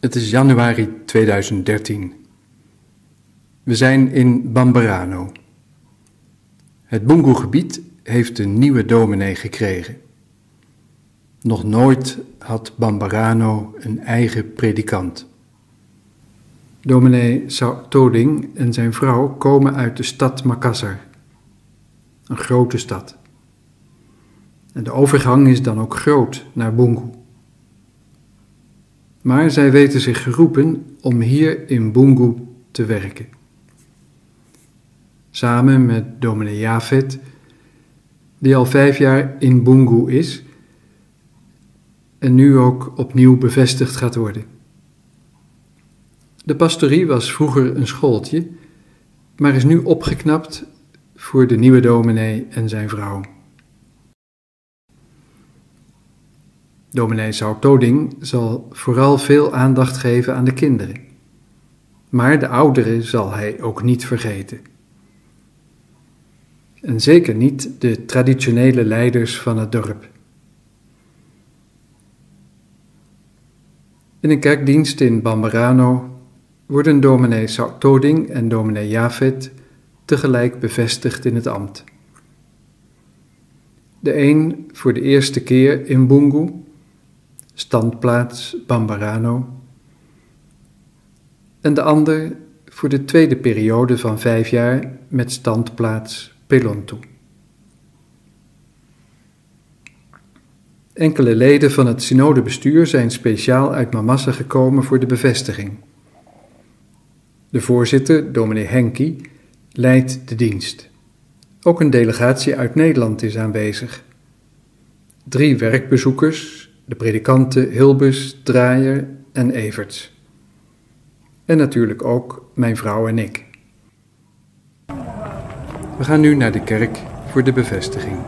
Het is januari 2013. We zijn in Bambarano. Het Bungu-gebied heeft een nieuwe dominee gekregen. Nog nooit had Bambarano een eigen predikant. Dominee Toding en zijn vrouw komen uit de stad Makassar, een grote stad. En de overgang is dan ook groot naar Bungu. Maar zij weten zich geroepen om hier in Bungu te werken. Samen met dominee Jafet, die al vijf jaar in Bungu is en nu ook opnieuw bevestigd gaat worden. De pastorie was vroeger een schooltje, maar is nu opgeknapt voor de nieuwe dominee en zijn vrouw. Dominee Toding zal vooral veel aandacht geven aan de kinderen. Maar de ouderen zal hij ook niet vergeten. En zeker niet de traditionele leiders van het dorp. In een kerkdienst in Bambarano worden dominee Toding en dominee Jafet tegelijk bevestigd in het ambt. De een voor de eerste keer in Bungu standplaats Bambarano. En de ander voor de tweede periode van vijf jaar met standplaats Pelontu. Enkele leden van het synodebestuur zijn speciaal uit Mamassa gekomen voor de bevestiging. De voorzitter, dominee Henki, leidt de dienst. Ook een delegatie uit Nederland is aanwezig. Drie werkbezoekers de predikanten Hilbus, Draaier en Everts. En natuurlijk ook mijn vrouw en ik. We gaan nu naar de kerk voor de bevestiging.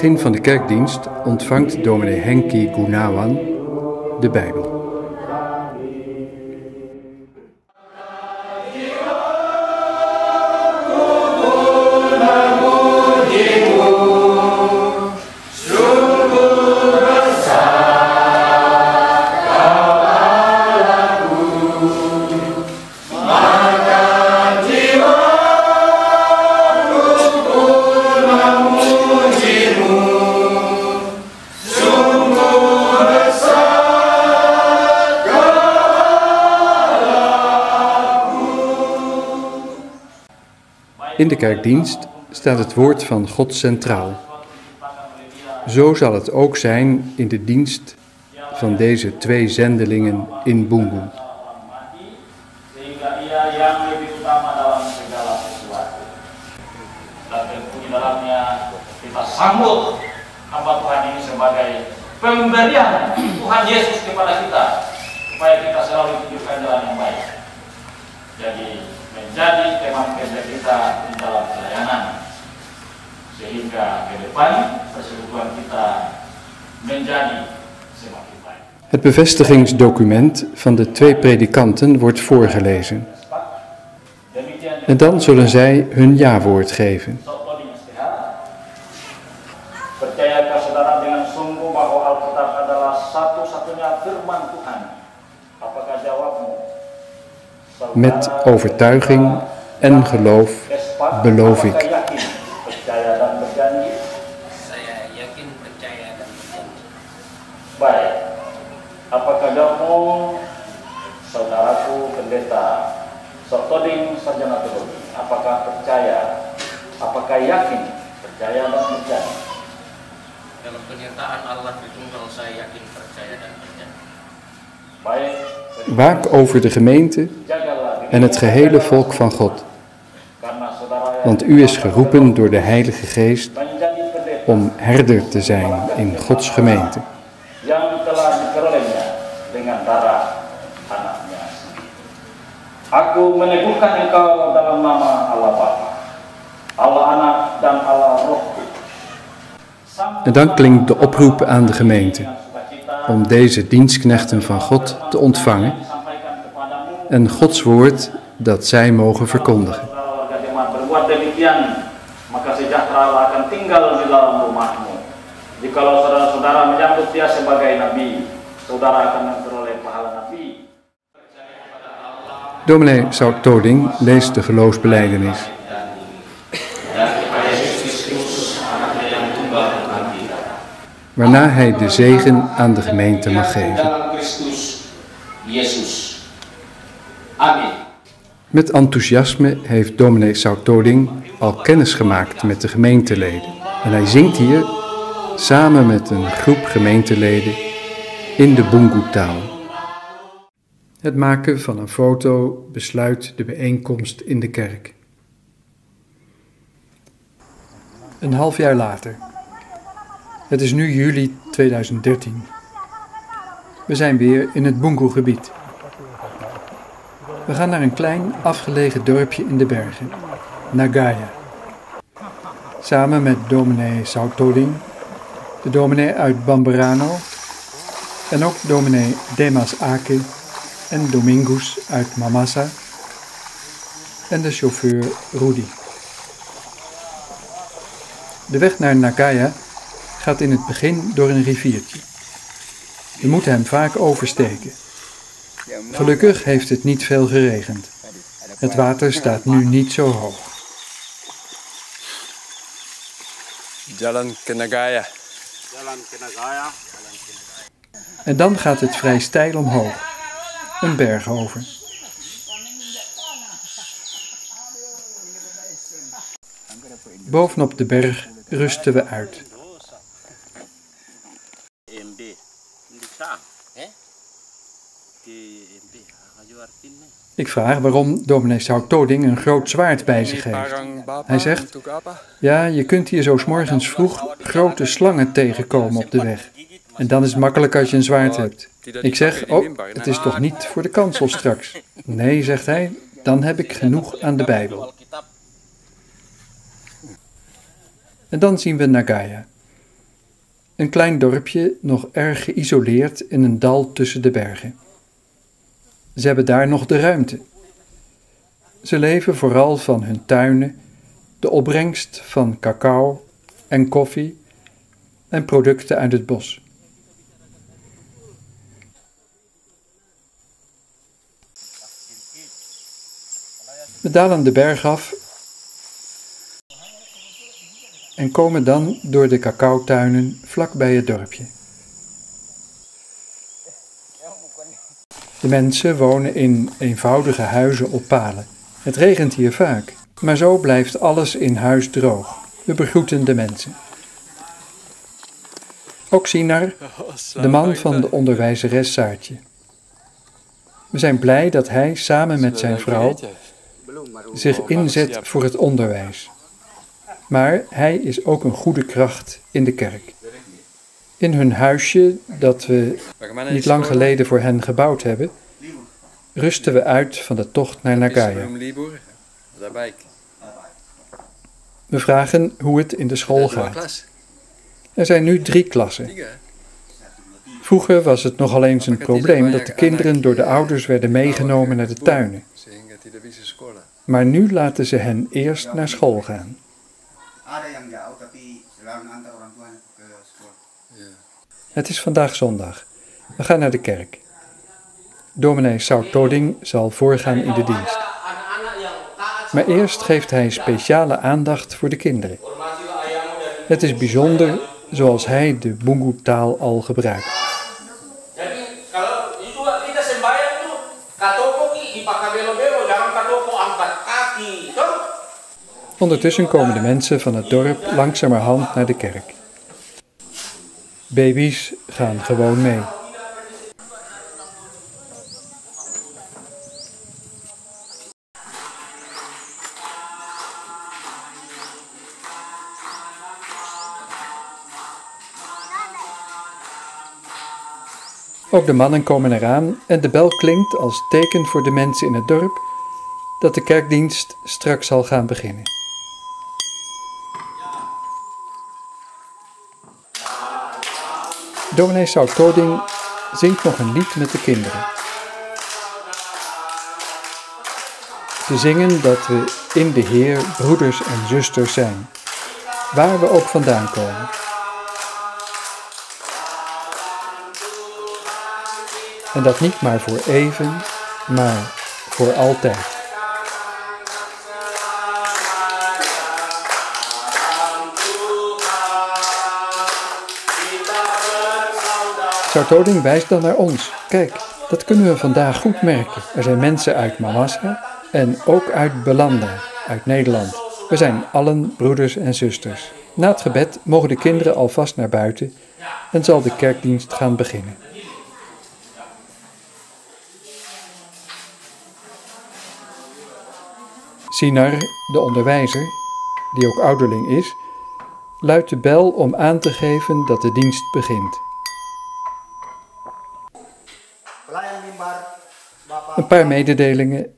Begin van de kerkdienst ontvangt dominee Henki Gunawan de Bijbel. In de kerkdienst staat het woord van God centraal. Zo zal het ook zijn in de dienst van deze twee zendelingen in Bungu. sambut hamba Tuhan ini sebagai pemberian Tuhan Yesus kepada kita supaya kita selalu ditunjukkan jalan teman kerja kita di dalam pelayanan sehingga ke depan persekutuan kita menjadi semakin baik. Het bevestigingsdocument van de twee predikanten wordt voorgelezen. En dan zullen zij hun jawoord geven. Met overtuiging en geloof beloof ik. Baik. Apakah kamu, saudaraku pendeta, Sotoding Sarjana Teologi, apakah percaya, apakah yakin, percaya dan berjanji? Dalam penyertaan Allah Tritunggal saya yakin, percaya, dan berjanji. Baik. Waak over de gemeente en het gehele volk van God, want u is geroepen door de Heilige Geest om herder te zijn in Gods gemeente. Aku meneguhkan engkau dalam nama Allah Bapa, Allah Anak dan Allah Roh. En dan klinkt de oproep aan de gemeente om deze dienstknechten van God te ontvangen en Gods woord dat zij mogen verkondigen. Berbuat demikian, maka sejahtera Allah akan tinggal di dalam rumahmu. Jikalau saudara-saudara menyambut dia sebagai nabi, saudara akan memperoleh pahala nabi. Dominee Saut Toding leest de geloofsbeleidenis. waarna hij de zegen aan de gemeente mag geven. Yesus Amin Met enthousiasme heeft dominee Sautoding al kennis gemaakt met de gemeenteleden. En hij zingt hier samen met een groep gemeenteleden in de Bungu-taal. Het maken van een foto besluit de bijeenkomst in de kerk. Een half jaar later. Het is nu juli 2013. We zijn weer in het Bungu-gebied. We gaan naar een klein afgelegen dorpje in de bergen, Nagaya. Samen met dominee Sautoding, de dominee uit Bamberano en ook dominee Demas Ake en Domingus uit Mamasa en de chauffeur Rudy. De weg naar Nagaya gaat in het begin door een riviertje. We moeten hem vaak oversteken. Gelukkig heeft het niet veel geregend. Het water staat nu niet zo hoog. Jalan. En dan gaat het vrij steil omhoog. Een berg over. Bovenop de berg rusten we uit. Ik vraag waarom dominee Sautoding een groot zwaard bij zich heeft. Hij zegt, ja, je kunt hier zo morgens vroeg grote slangen tegenkomen op de weg. En dan is het makkelijk als je een zwaard hebt. Ik zeg, oh, het is toch niet voor de kansel straks? Nee, zegt hij, dan heb ik genoeg aan de Bijbel. En dan zien we Nagaya. Een klein dorpje, nog erg geïsoleerd in een dal tussen de bergen. Ze hebben daar nog de ruimte. Ze leven vooral van hun tuinen, de opbrengst van cacao en koffie en producten uit het bos. We dalen de berg af en komen dan door de cacaotuinen vlak bij het dorpje. De mensen wonen in eenvoudige huizen op palen. Het regent hier vaak, maar zo blijft alles in huis droog. We begroeten de mensen. Ook Sinar, de man van de onderwijzeres Saartje. We zijn blij dat hij samen met zijn vrouw zich inzet voor het onderwijs. Maar hij is ook een goede kracht in de kerk. In hun huisje, dat we niet lang geleden voor hen gebouwd hebben, rusten we uit van de tocht naar Nagaya. We vragen hoe het in de school gaat. Er zijn nu drie klassen. Vroeger was het nogal eens een probleem dat de kinderen door de ouders werden meegenomen naar de tuinen. Maar nu laten ze hen eerst naar school gaan. Het is vandaag zondag. We gaan naar de kerk. Dominee Sautoding zal voorgaan in de dienst. Maar eerst geeft hij speciale aandacht voor de kinderen. Het is bijzonder zoals hij de Bungu-taal al gebruikt. Ondertussen komen de mensen van het dorp langzamerhand naar de kerk. Baby's gaan gewoon mee. Ook de mannen komen eraan en de bel klinkt als teken voor de mensen in het dorp dat de kerkdienst straks zal gaan beginnen. Dominee Saut Toding zingt nog een lied met de kinderen. Ze zingen dat we in de Heer broeders en zusters zijn, waar we ook vandaan komen. En dat niet maar voor even, maar voor altijd. Sartoding wijst dan naar ons. Kijk, dat kunnen we vandaag goed merken. Er zijn mensen uit Mawassa en ook uit Belanda, uit Nederland. We zijn allen broeders en zusters. Na het gebed mogen de kinderen alvast naar buiten en zal de kerkdienst gaan beginnen. Sinar, de onderwijzer, die ook ouderling is, luidt de bel om aan te geven dat de dienst begint. Een paar mededelingen.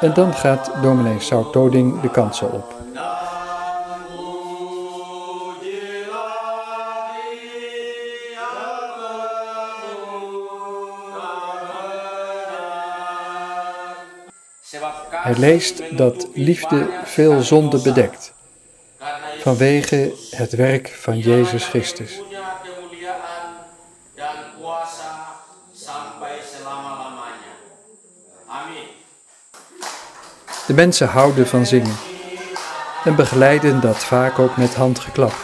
En dan gaat dominee Saut Toding de kansel op. Hij leest dat liefde veel zonde bedekt, vanwege het werk van Jezus Christus. De mensen houden van zingen en begeleiden dat vaak ook met handgeklap.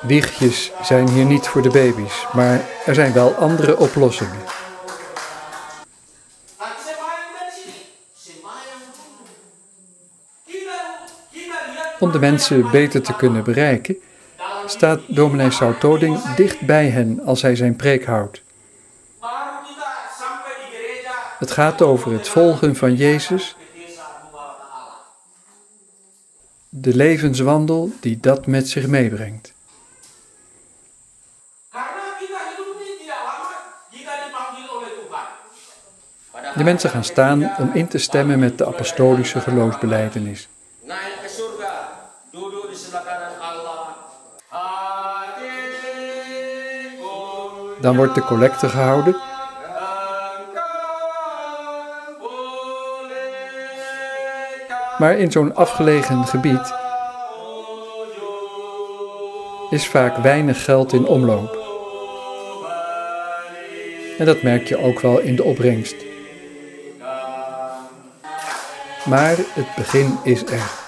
Wiegjes zijn hier niet voor de baby's, maar er zijn wel andere oplossingen. Om de mensen beter te kunnen bereiken, staat dominee Sautoding dicht bij hen als hij zijn preek houdt. Het gaat over het volgen van Jezus, de levenswandel die dat met zich meebrengt. De mensen gaan staan om in te stemmen met de apostolische geloofsbeleidenis. Dan wordt de collecte gehouden Maar in zo'n afgelegen gebied is vaak weinig geld in omloop. En dat merk je ook wel in de opbrengst. Maar het begin is er.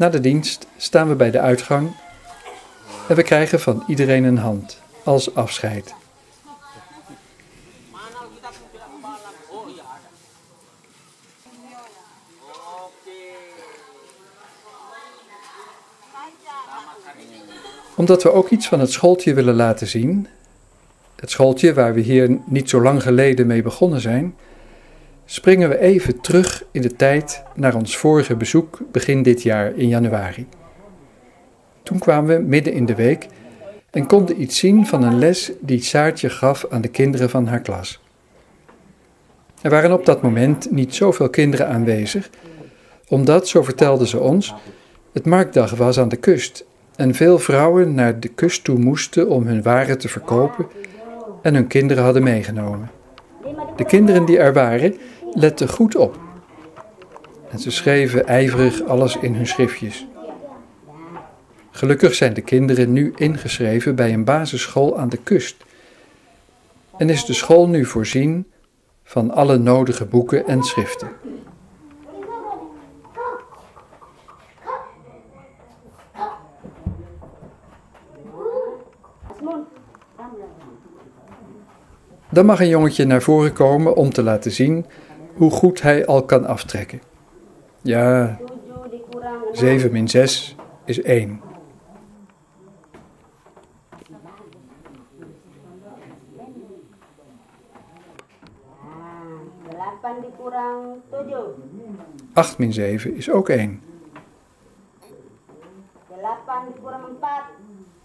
Na de dienst staan we bij de uitgang en we krijgen van iedereen een hand als afscheid. Omdat we ook iets van het schooltje willen laten zien, het schooltje waar we hier niet zo lang geleden mee begonnen zijn, springen we even terug in de tijd naar ons vorige bezoek begin dit jaar in januari. Toen kwamen we midden in de week en konden iets zien van een les die Saartje gaf aan de kinderen van haar klas. Er waren op dat moment niet zoveel kinderen aanwezig, omdat, zo vertelde ze ons, het marktdag was aan de kust en veel vrouwen naar de kust toe moesten om hun waren te verkopen en hun kinderen hadden meegenomen. De kinderen die er waren, letten goed op. En ze schreven ijverig alles in hun schriftjes. Gelukkig zijn de kinderen nu ingeschreven bij een basisschool aan de kust. En is de school nu voorzien van alle nodige boeken en schriften. Dan mag een jongetje naar voren komen om te laten zien hoe goed hij al kan aftrekken. Ja, 7 min 6 is 1. Acht 8 min 7 is ook één.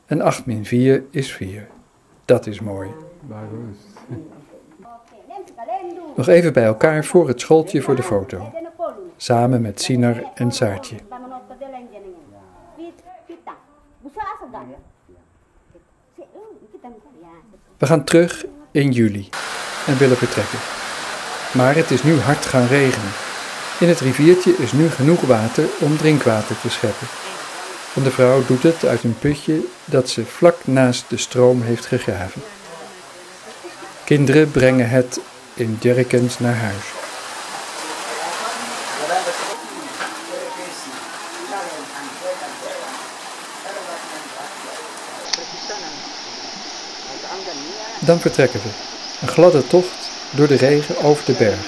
En acht min vier is vier. Dat is mooi. Nog even bij elkaar voor het schooltje voor de foto. Samen met Sinar en Saartje. We gaan terug in juli en willen vertrekken. Maar het is nu hard gaan regenen. In het riviertje is nu genoeg water om drinkwater te scheppen. En de vrouw doet het uit een putje dat ze vlak naast de stroom heeft gegraven. Kinderen brengen het in jerrycans naar huis. Dan vertrekken we. Een gladde tocht door de regen over de berg.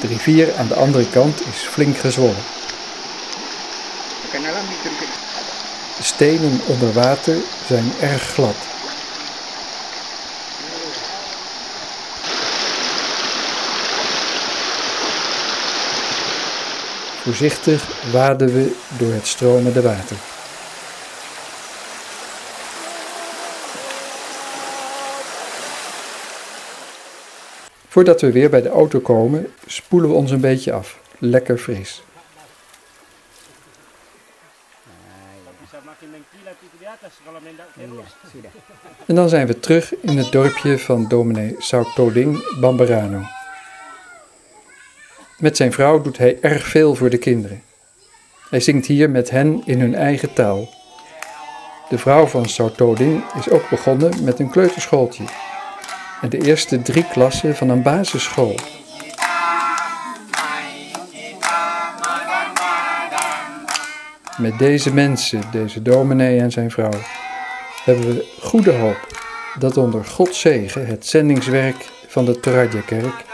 De rivier aan de andere kant is flink gezwollen. De stenen onder water zijn erg glad. Voorzichtig waden we door het stromende water. Voordat we weer bij de auto komen, spoelen we ons een beetje af. Lekker fris. En dan zijn we terug in het dorpje van dominee Sautoding Bamberano. Met zijn vrouw doet hij erg veel voor de kinderen. Hij zingt hier met hen in hun eigen taal. De vrouw van Sautoding is ook begonnen met een kleuterschooltje. En de eerste drie klassen van een basisschool. Met deze mensen, deze dominee en zijn vrouw, hebben we goede hoop dat onder Gods zegen het zendingswerk van de Toradja-kerk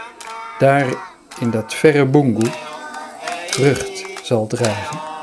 daar in dat verre Bungu vrucht zal dragen.